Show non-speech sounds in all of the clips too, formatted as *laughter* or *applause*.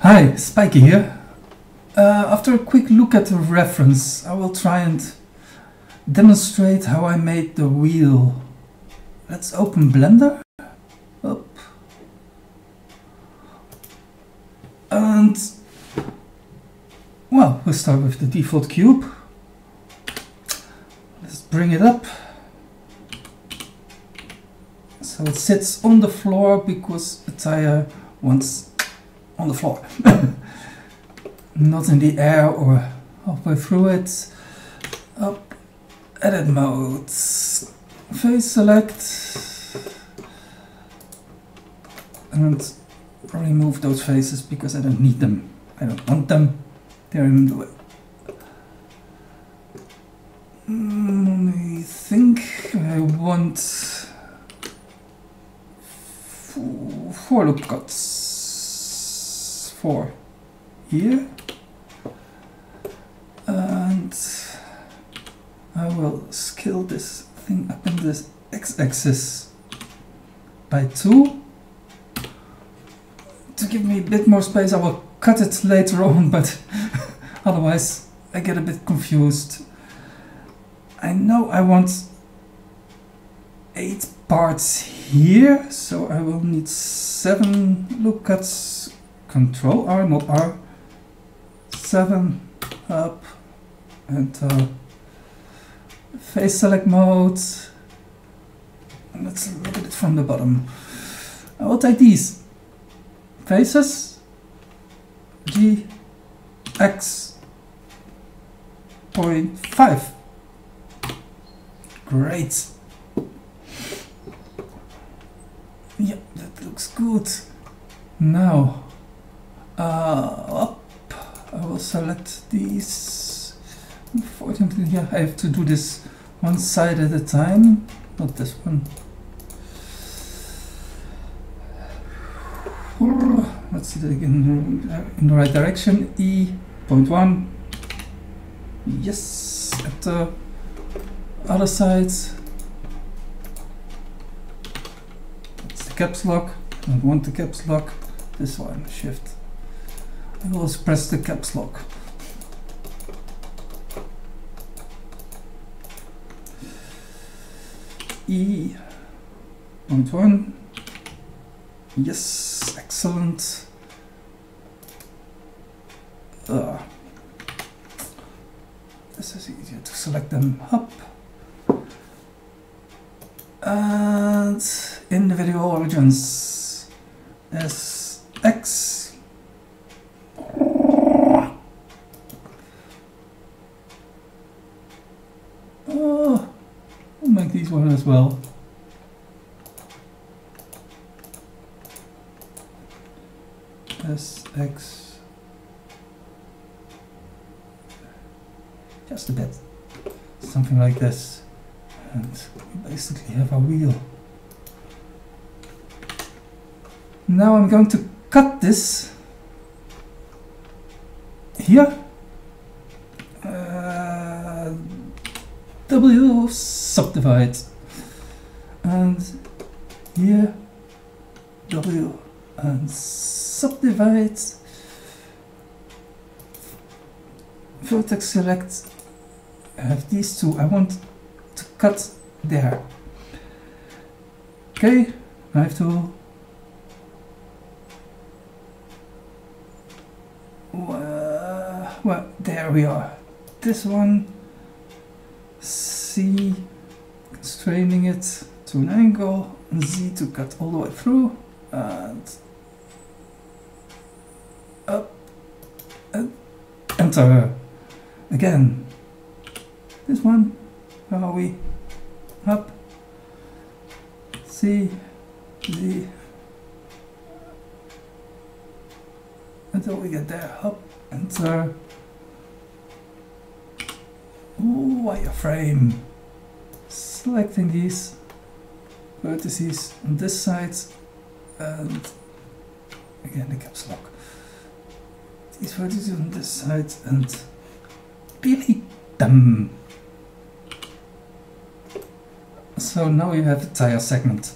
Hi, Spiky here. Uh, after a quick look at the reference, I will try and demonstrate how I made the wheel. Let's open Blender. Up. And, well, we'll start with the default cube. Let's bring it up. So it sits on the floor because the tire wants on the floor. *laughs* Not in the air or halfway through it. Up, edit mode, face select, and remove those faces because I don't need them. I don't want them. They're in the way. Mm, I think I want four, loop cuts. Four here and I will scale this thing up in this x-axis by 2 to give me a bit more space I will cut it later on *laughs* but otherwise I get a bit confused. I know I want 8 parts here so I will need 7 loop cuts control R not R 7 up enter face select mode. Let's look at it from the bottom. I will take these. Faces G X point five. Great. Yeah that looks good. Now uh, Uh, up I will select these. Unfortunately, yeah, I have to do this one side at a time, not this one. Let's see that again in the uh, right direction. E point one. Yes, at the other side. It's the caps lock. I don't want the caps lock. This one, shift. I will press the caps lock. E point one. Yes, excellent. Uh, this is easier to select them up. And individual origins, S X Oh, I'll make these one as well. SX. Just a bit. Something like this. And we basically have a wheel. Now I'm going to cut this here. W subdivide. And here W and subdivide. Vertex select. I have these two. I want to cut there. Okay, knife tool. Uh, well, there we are. This one, C, constraining it to an angle, and Z to cut all the way through, and up, and enter. Again, this one, where are we? Up, C, Z, until we get there. Up, enter. Ooh, wireframe. Selecting these vertices on this side and again the caps lock. These vertices on this side and delete them. So now you have a tire segment.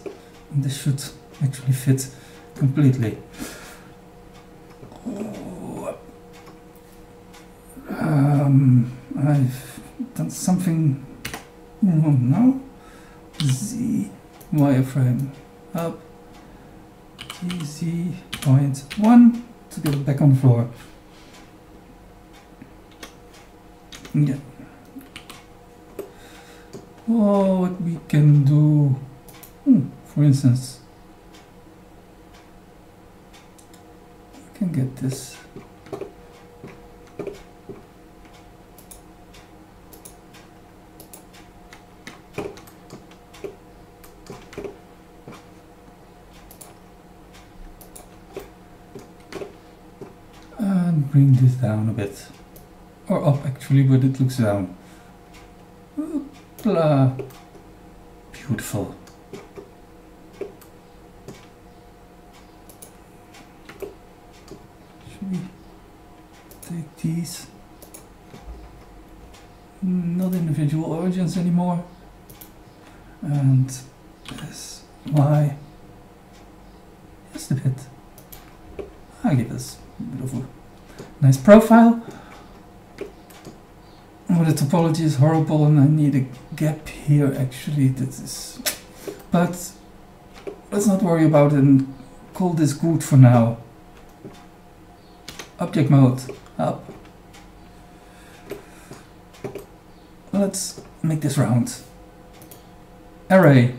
And this should actually fit completely. Um, I've done something wrong now. Z wireframe up. TZ point one to get it back on the floor. Yeah. Oh, what we can do. Hmm, for instance, we can get this. And bring this down a bit. Or up actually, but it looks down. Oh, Hoopla. Beautiful. Should we take these? Not individual origins anymore. And this Y. Just a bit. I give this nice profile. Oh, the topology is horrible and I need a gap here actually. That is. But let's not worry about it and call this good for now. Object mode up. Let's make this round. Array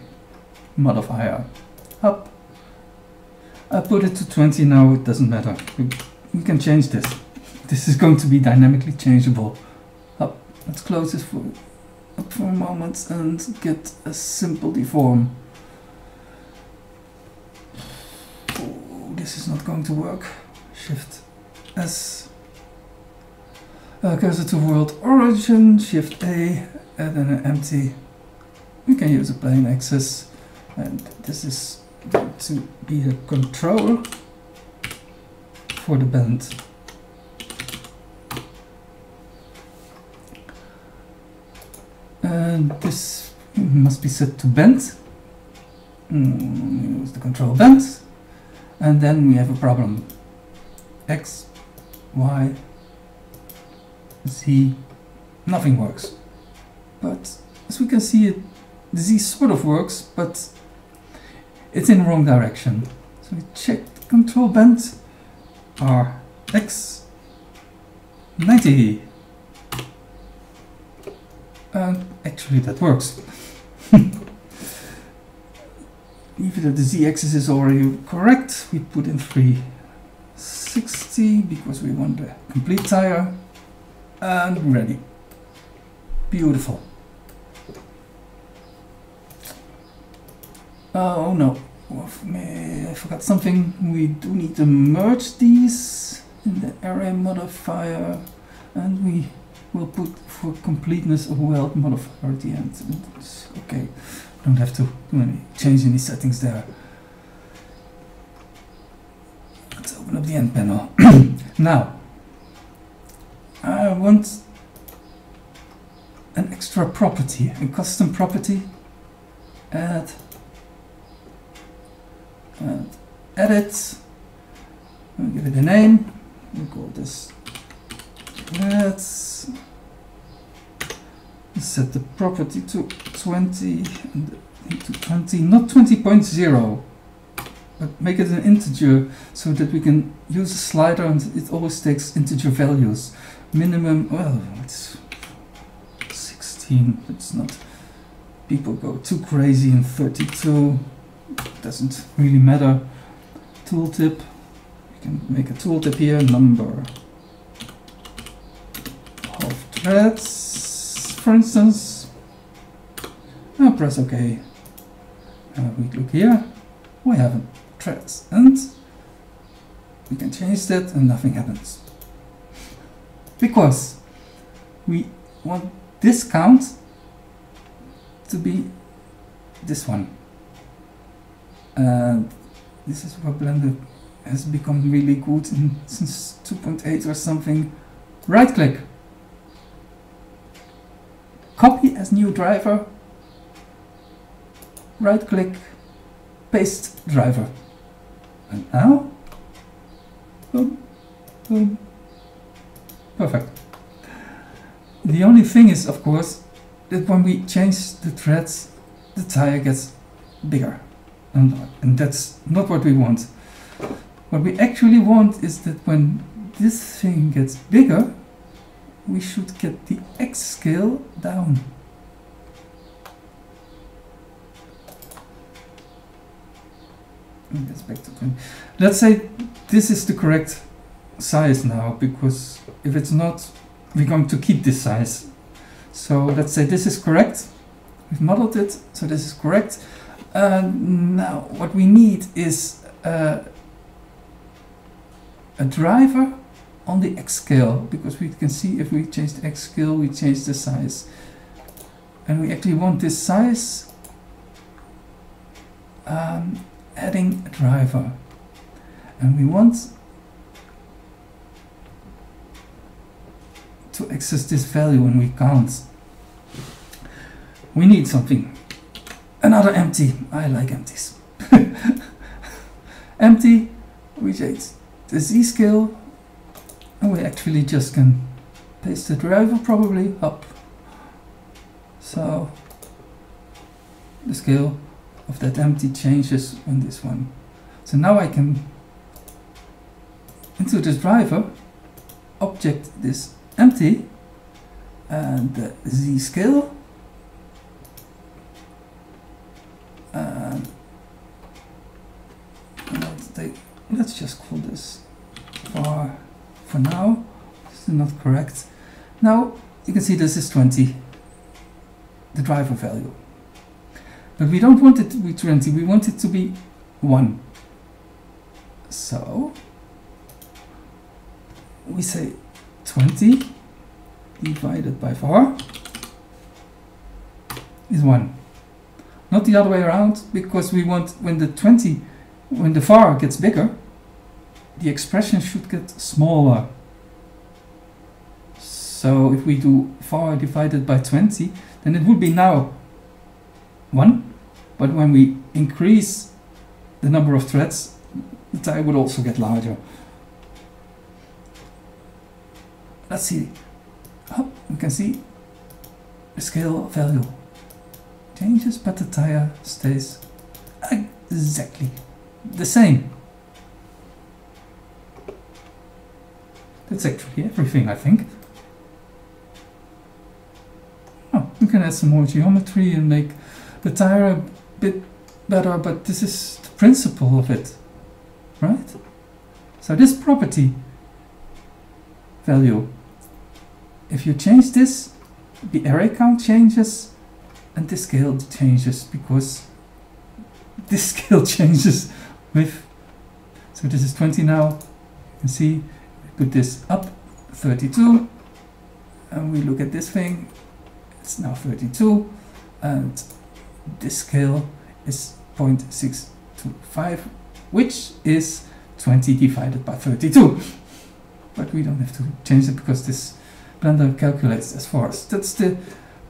modifier up. I put it to 20 now, it doesn't matter. We, we can change this. This is going to be dynamically changeable. Up. Let's close this for, up for a moment and get a simple deform. Oh, this is not going to work. Shift S. Uh, cursor to world origin, Shift A, and then an empty. We can use a plane axis, and this is going to be the control for the bend. This must be set to bend. Mm, use the control bend. And then we have a problem. X, Y, Z, nothing works. But as we can see, it, Z sort of works, but it's in the wrong direction. So we check the control bend, R, X, 90. And actually that works. *laughs* Even though the z-axis is already correct, we put in 360 because we want the complete tire. And ready. Beautiful. Oh no, I forgot something. We do need to merge these in the array modifier and we will put for completeness a weld modifier at the end. It's okay, don't have to change any settings there. Let's open up the N panel. *clears throat* now, I want an extra property, a custom property. Add and edit. We'll give it a name. We'll call this. Let's set the property to 20 and to 20, not 20.0, but make it an integer so that we can use a slider and it always takes integer values. Minimum, well, it's 16. It's not. People go too crazy in 32 doesn't really matter. Tooltip, you can make a tooltip here, number threads, for instance. Now press OK. And we look here, we have threads, and we can change that and nothing happens. Because we want this count to be this one and this is where Blender has become really good in, since 2.8 or something. Right click, copy as new driver, right click, paste driver. And now, boom, boom. Perfect. The only thing is, of course, that when we change the threads, the tire gets bigger. And, and that's not what we want. What we actually want is that when this thing gets bigger, we should get the X scale down. Let's back to 20. Let's say this is the correct size now, because if it's not, we're going to keep this size. So let's say this is correct. We've modeled it, so this is correct. Uh, now, what we need is uh, a driver on the X scale, because we can see if we change the X scale, we change the size. And we actually want this size um, adding a driver. And we want to access this value when we can't. We need something. Another empty. I like empties. *laughs* empty. We the Z scale and we actually just can paste the driver probably up. So the scale of that empty changes on this one. So now I can into this driver object this empty and the z scale and let's, take, let's just call this for for now. This is not correct. Now you can see this is 20 the driver value. But we don't want it to be 20 we want it to be 1 so we say 20 divided by 4 is 1. Not the other way around, because we want when the 20, when the var gets bigger, the expression should get smaller. So if we do 4 divided by 20, then it would be now 1. But when we increase the number of threads, the die would also get larger. let's see oh, we can see the scale value changes but the tire stays exactly the same that's actually everything I think. Oh we can add some more geometry and make the tire a bit better but this is the principle of it right? So this property value if you change this, the array count changes and the scale changes because this *laughs* scale *laughs* changes with, so this is 20 now, you can see, put this up 32 and we look at this thing, it's now 32 and this scale is 0.625 which is 20 divided by 32 but we don't have to change it because this Blender calculates as force. That's the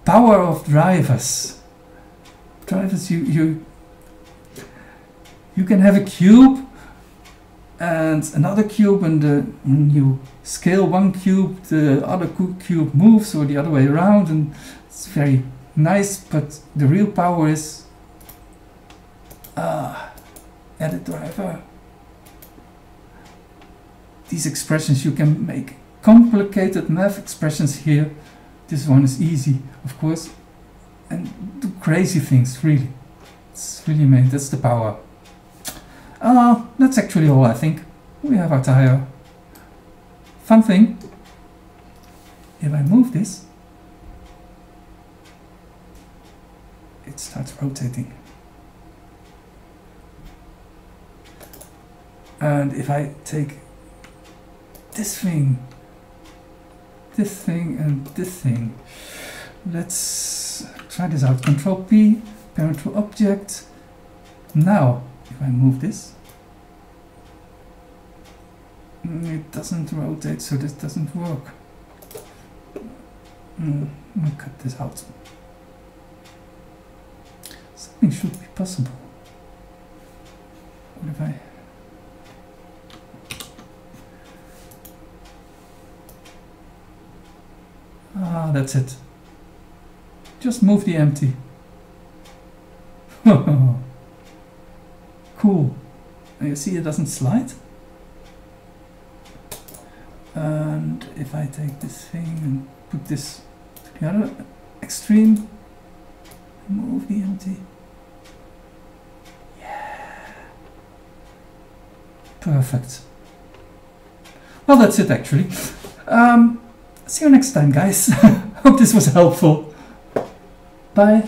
power of drivers. Drivers, you you you can have a cube and another cube, and the, when you scale one cube, the other cube moves, or the other way around, and it's very nice. But the real power is ah, edit driver. These expressions you can make complicated math expressions here. This one is easy, of course, and do crazy things, really. It's really made, that's the power. Uh, that's actually all, I think. We have our tire. Fun thing, if I move this, it starts rotating. And if I take this thing this thing and this thing. Let's try this out. Control P, parent to object. Now, if I move this, mm, it doesn't rotate, so this doesn't work. Mm, I'll cut this out. Something should be possible. What if I... Ah, that's it. Just move the empty. *laughs* *laughs* cool. You see it doesn't slide? And if I take this thing and put this to the other extreme, move the empty. Yeah. Perfect. Well, that's it actually. Um, see you next time, guys. *laughs* Hope this was helpful. Bye.